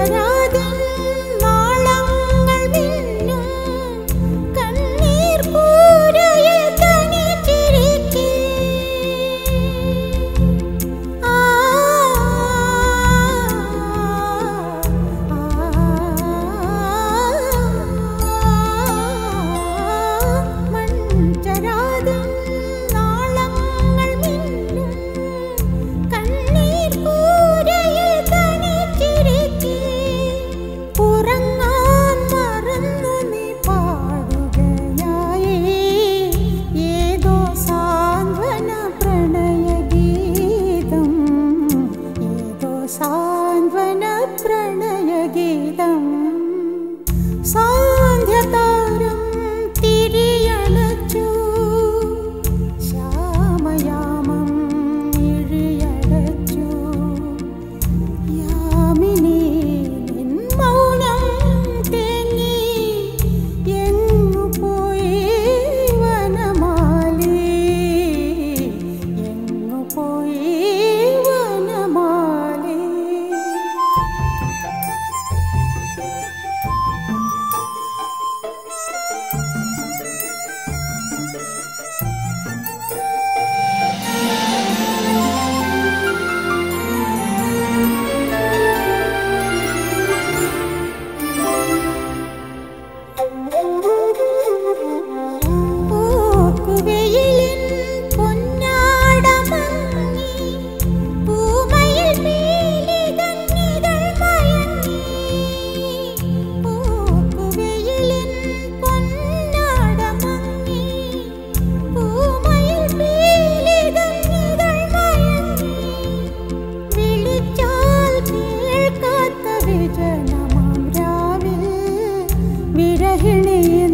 ராஜா पावन प्रणयगीतम् सान्ध्यतारं तिरियणचु श्यामयामं निळियडचु यामिनी मौनं तेङ्गि എങ്ങു പോയി വനമാലി എങ്ങു പോയി रहने